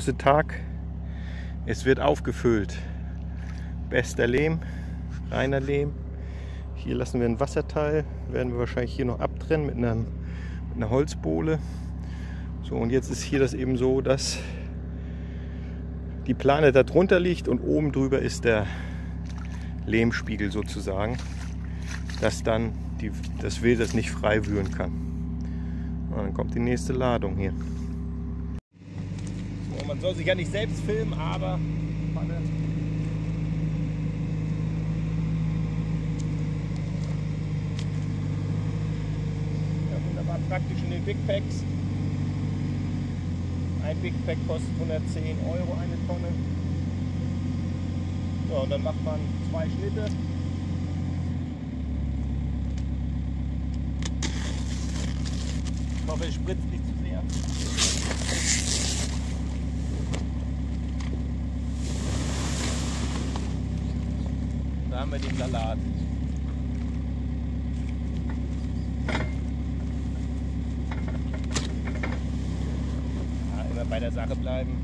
große Tag. Es wird aufgefüllt. Bester Lehm, reiner Lehm. Hier lassen wir ein Wasserteil, werden wir wahrscheinlich hier noch abtrennen mit einer, mit einer Holzbohle. So, und jetzt ist hier das eben so, dass die Plane da drunter liegt und oben drüber ist der Lehmspiegel sozusagen, dass dann die, das Wild das nicht frei wühlen kann. Und dann kommt die nächste Ladung hier. Man soll sich ja nicht selbst filmen, aber. Ja, wunderbar praktisch in den Big Packs. Ein Big Pack kostet 110 Euro eine Tonne. Ja, und dann macht man zwei Schnitte. Ich hoffe, es spritzt nicht zu sehr. Da haben wir den Salat. Ja, immer bei der Sache bleiben.